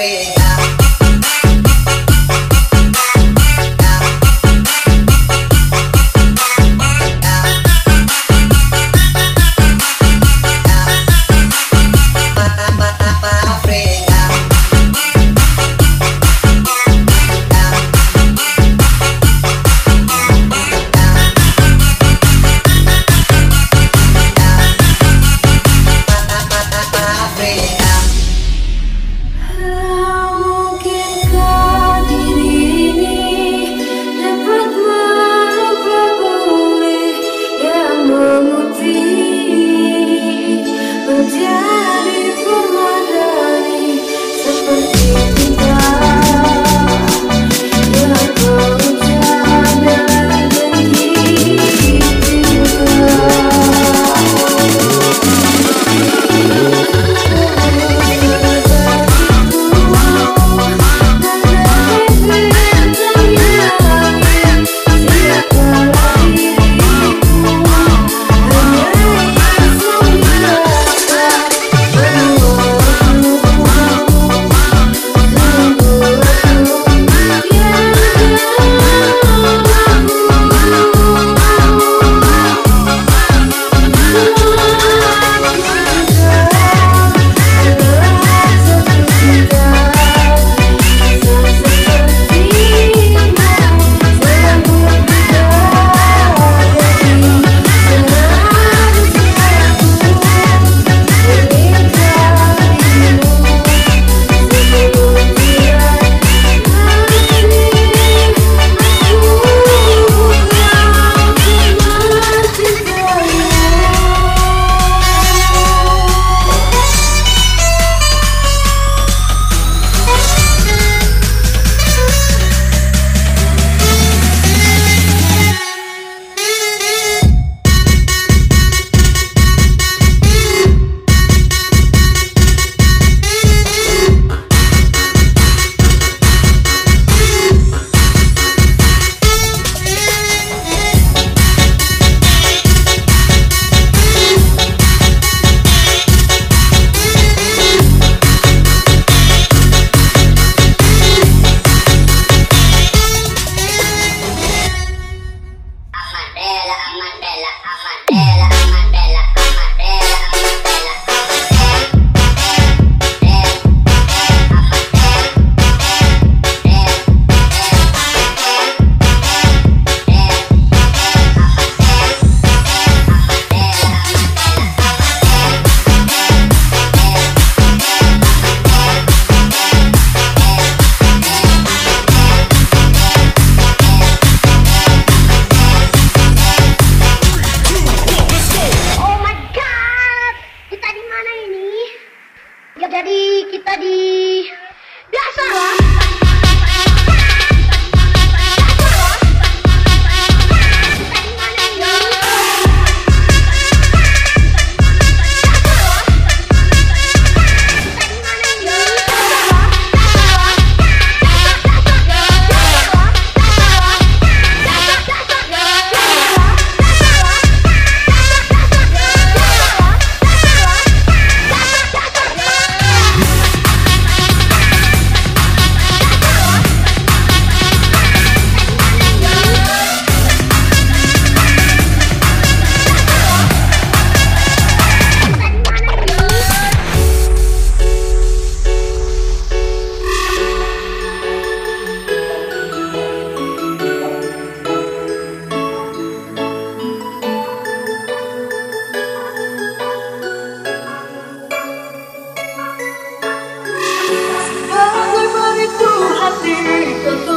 África. Gracias.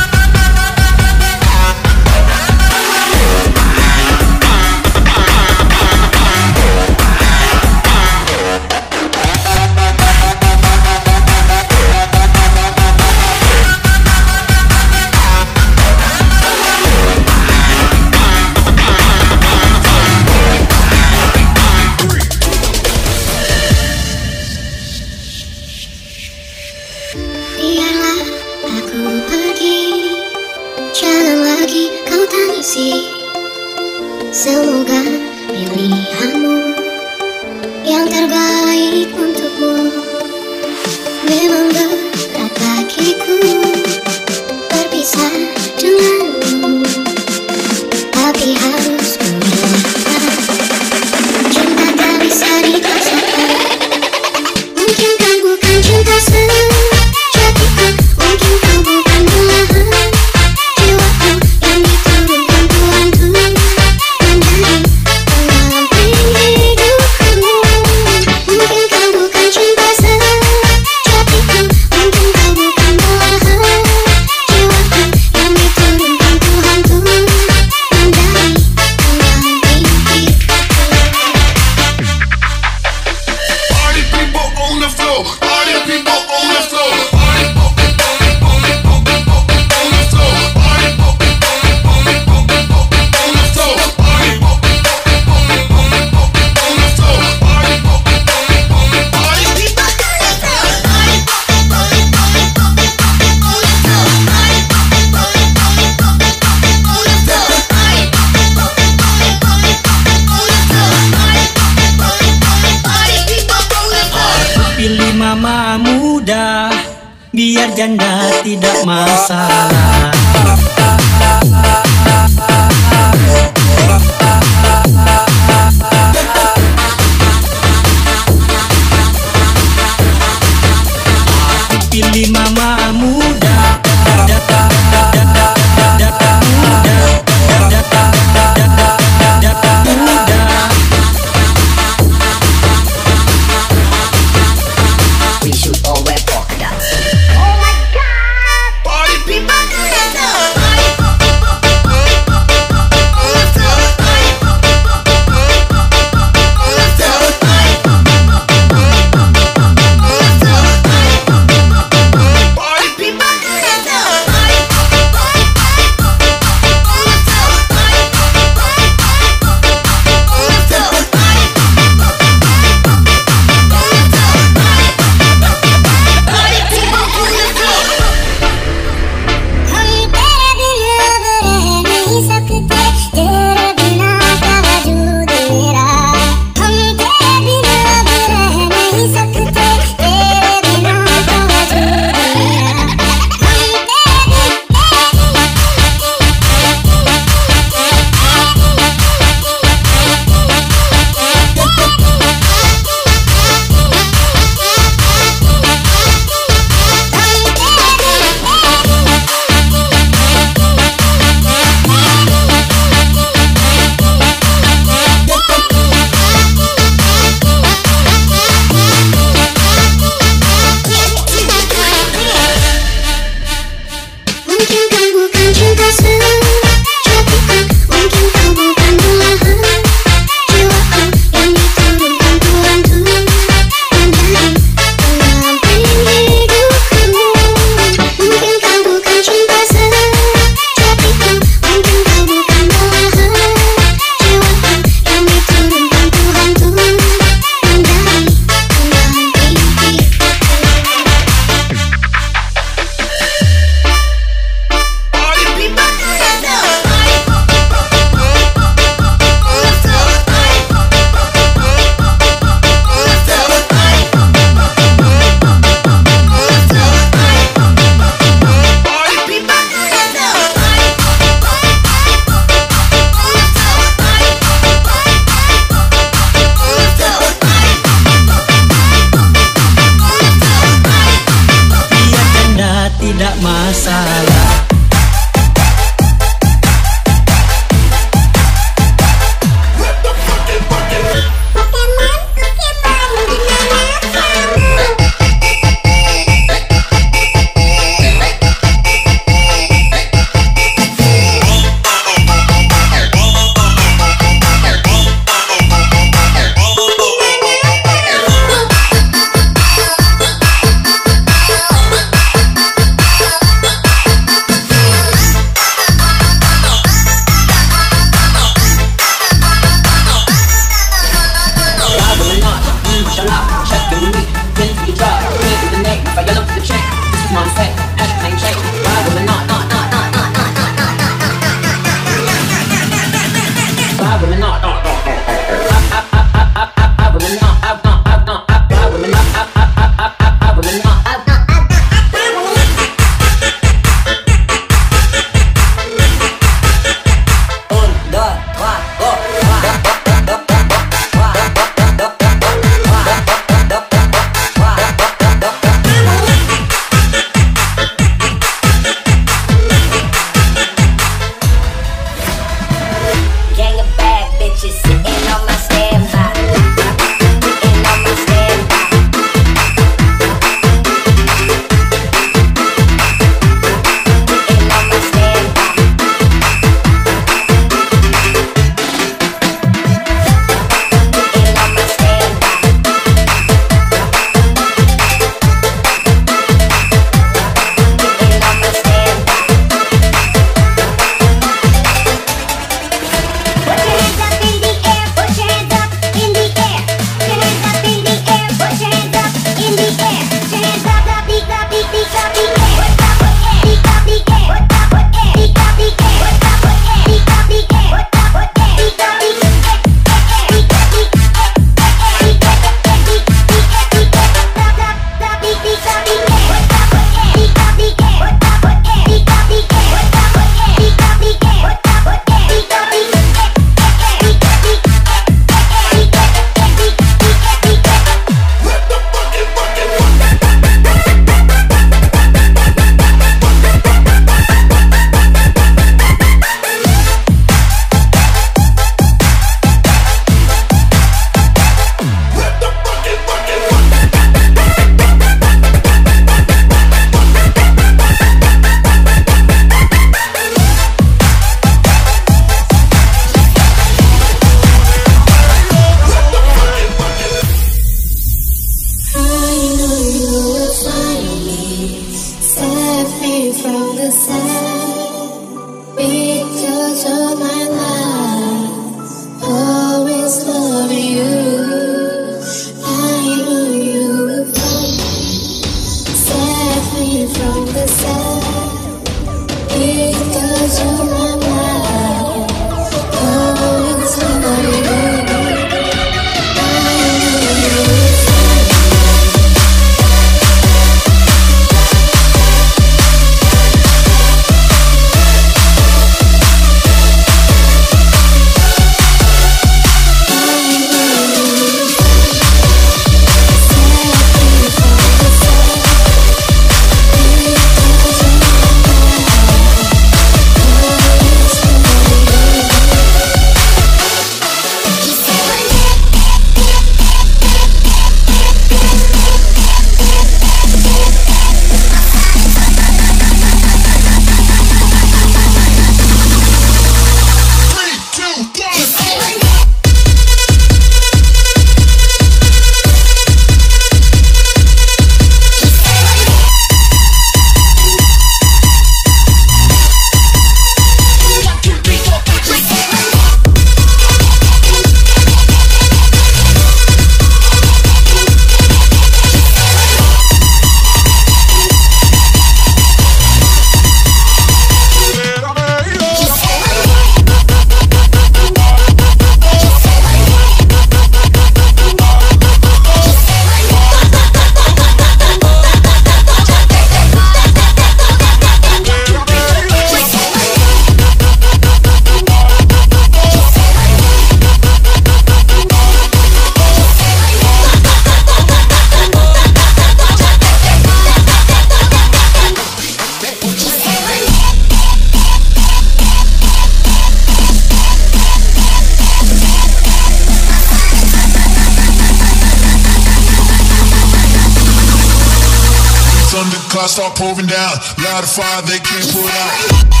Clouds start pouring down. Light a fire, they can't put out.